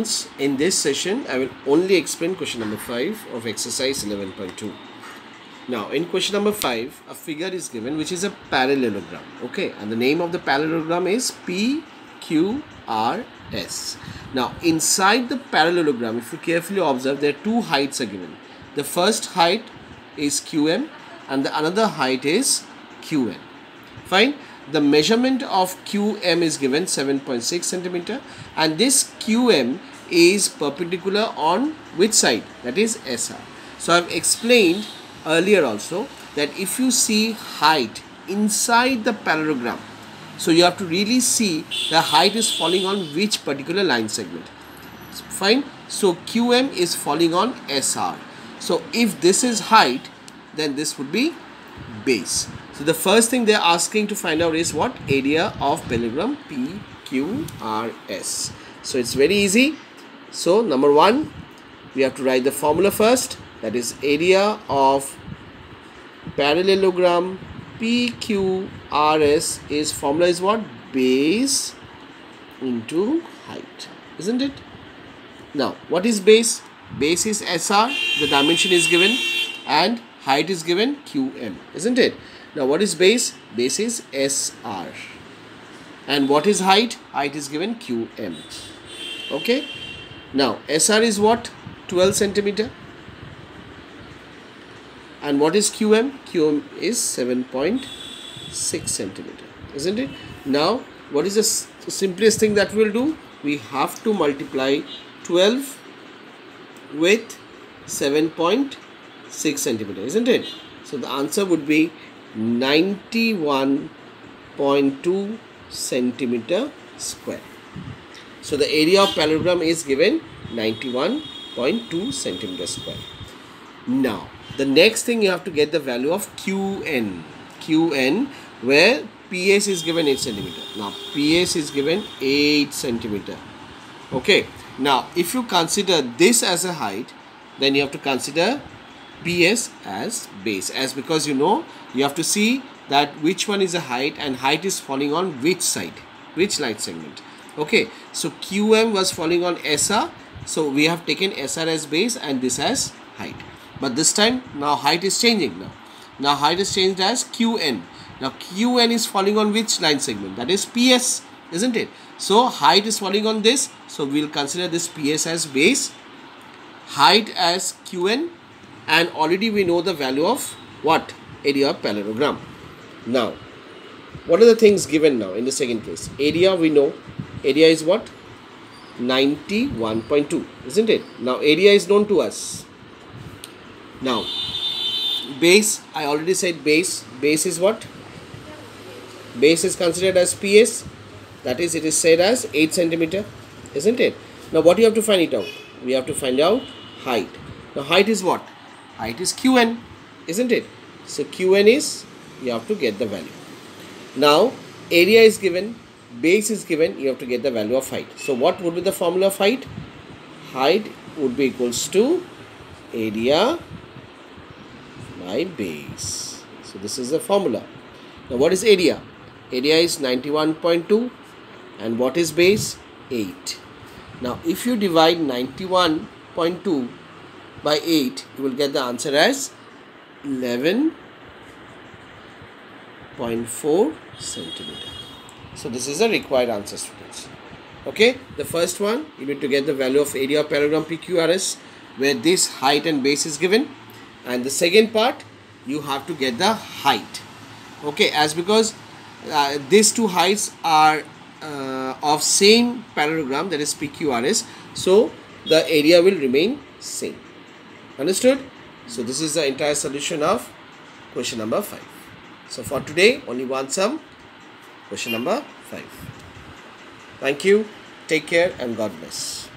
In this session, I will only explain question number 5 of exercise 11.2. Now, in question number 5, a figure is given which is a parallelogram. Okay, and the name of the parallelogram is PQRS. Now, inside the parallelogram, if you carefully observe, there are two heights are given. The first height is QM and the another height is QN. Fine the measurement of QM is given 7.6 centimeter and this QM is perpendicular on which side that is SR. So I've explained earlier also that if you see height inside the parallelogram so you have to really see the height is falling on which particular line segment fine so QM is falling on SR so if this is height then this would be base so the first thing they're asking to find out is what area of parallelogram PQRS. So it's very easy. So number one, we have to write the formula first. That is area of parallelogram PQRS is formula is what? Base into height. Isn't it? Now what is base? Base is SR. The dimension is given and height is given QM. Isn't it? Now what is base? Base is SR. And what is height? Height is given QM. Okay. Now SR is what? 12 centimeter. And what is QM? QM is 7.6 centimeter. Isn't it? Now what is the simplest thing that we'll do? We have to multiply 12 with 7.6 centimeter. Isn't it? So the answer would be 91.2 centimeter square. So the area of parallelogram is given 91.2 centimeter square. Now the next thing you have to get the value of Qn. Qn where PS is given 8 centimeter. Now PS is given 8 centimeter. Okay. Now if you consider this as a height then you have to consider PS as base as because you know you have to see that which one is a height and height is falling on which side which line segment okay so QM was falling on SR so we have taken SR as base and this as height. But this time now height is changing now. Now height is changed as QN now QN is falling on which line segment? That is PS isn't it? So height is falling on this. So we'll consider this PS as base height as QN and already we know the value of what? Area of parallelogram. Now what are the things given now in the second case area we know area is what? 91.2 isn't it? Now area is known to us. Now base I already said base. Base is what? Base is considered as PS that is it is said as 8 centimeter isn't it? Now what you have to find it out? We have to find out height. Now height is what? Height is qn isn't it? So qn is you have to get the value. Now area is given base is given you have to get the value of height. So what would be the formula of height? Height would be equals to area by base. So this is the formula. Now what is area? Area is 91.2 and what is base? 8 now if you divide 91.2 by 8 you will get the answer as 11.4 centimeter so this is a required answer students. Okay? The first one you need to get the value of area of parallelogram PQRS where this height and base is given. And the second part you have to get the height. Okay? As because uh, these two heights are uh, of same parallelogram that is PQRS so the area will remain same. Understood? So this is the entire solution of question number 5. So for today, only one sum, question number 5. Thank you, take care and God bless.